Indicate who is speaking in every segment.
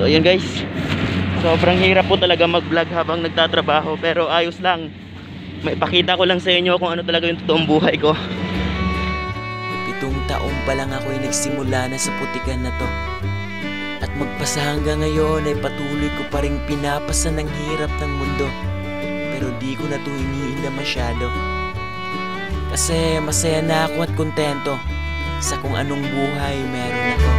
Speaker 1: So ayun guys. Sobrang hirap po talaga mag-vlog habang nagtatrabaho pero ayos lang. May pakita ko lang sa inyo kung ano talaga yung totoong buhay ko.
Speaker 2: Pitong taon pa lang ako'y nagsimula na sa putikan na to. At magpasa hanggang ngayon ay patuloy ko pa rin pinapasa ng hirap ng mundo. Pero di ko na to iniinda masyado. Kasi masaya na ako at kontento sa kung anong buhay meron ako.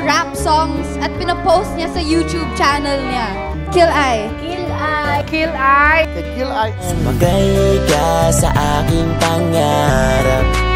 Speaker 3: Mga rap songs at pinopost niya sa YouTube channel niya. Kill I. Kill I.
Speaker 4: Kill Eye.
Speaker 5: Kay Kill I and
Speaker 2: Magay ka sa aking pangarap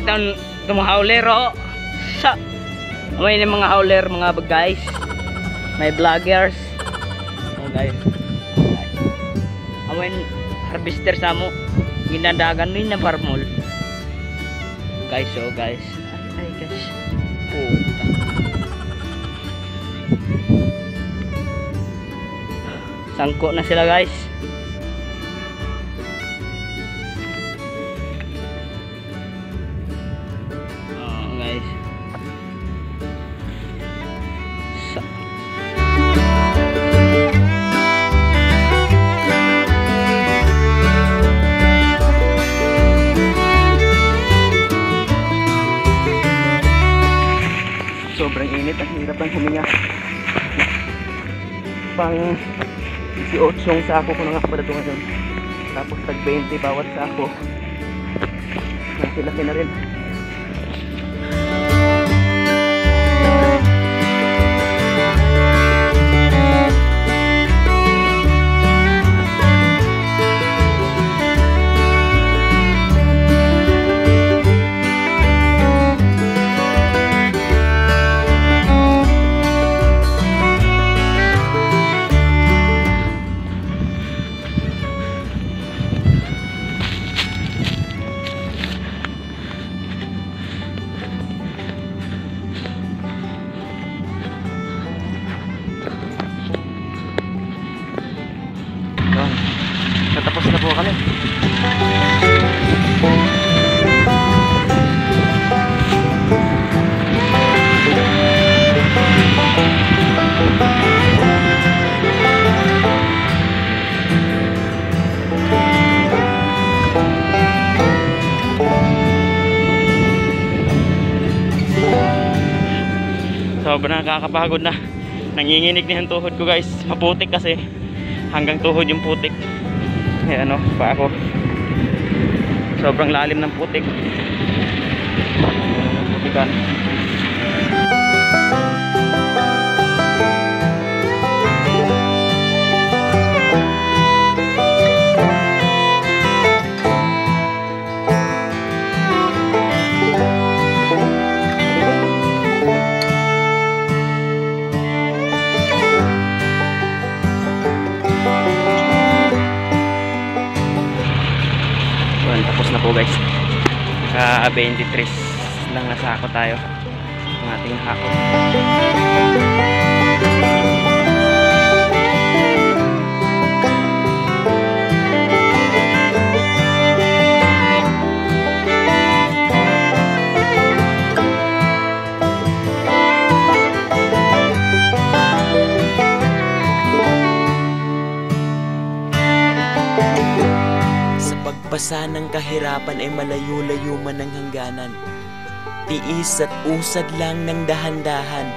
Speaker 4: Ay, itong, itong mga. Sa, may mga howler, mga guys. May vloggers. Oh, guys. Amoy harvester sa mo. Ginadagan ni na farmol. Guys, oh, guys. Ay, ay, guys. Puta. Sangko na sila, guys.
Speaker 1: Sobrang init. Ang hirap ng huminga. Pang 18 sako ko pala ito ngayon. Tapos tag 20 bawat sako. Laki-laki na rin. Sobrang nakakapagod na. Nanginginig na yung tuhod ko guys. Maputik kasi. Hanggang tuhod yung putik. Eh ano pa ako. Sobrang lalim ng putik. Putikan na po guys. Ka 23 lang na sako tayo. Ng ating hako
Speaker 2: Sa pagpasa ng kahirapan ay malayo-layo man ang hangganan Tiis at usad lang ng dahan-dahan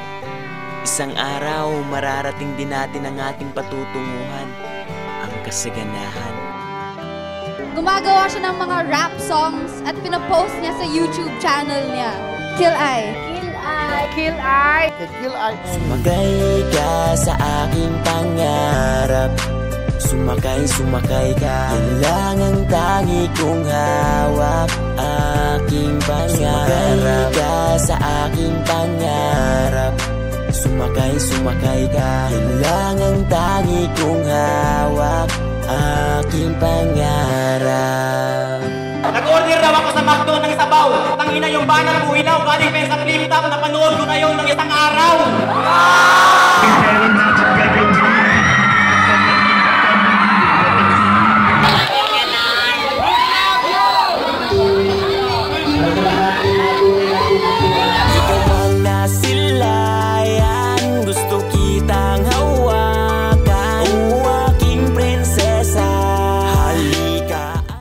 Speaker 2: Isang araw mararating din natin ang ating patutunguhan Ang kasaganahan
Speaker 3: Gumagawa siya ng mga rap songs at pinopost niya sa YouTube channel niya. Kill I.
Speaker 4: Kill I.
Speaker 2: Sumakay ka sa aking pangarap Sumakay, sumakay ka Yan lang ang tangi kong hawak Aking pangarap Sumakay ka sa aking pangarap Sumakay, sumakay ka Yan lang ang tangi kong hawak Aking pangarap
Speaker 1: Nag-order daw ako sa McDo ng sabaw. Tangina yung banner ko ilaw. Galing pa sa flip top. Napanood ko na yun ng isang araw.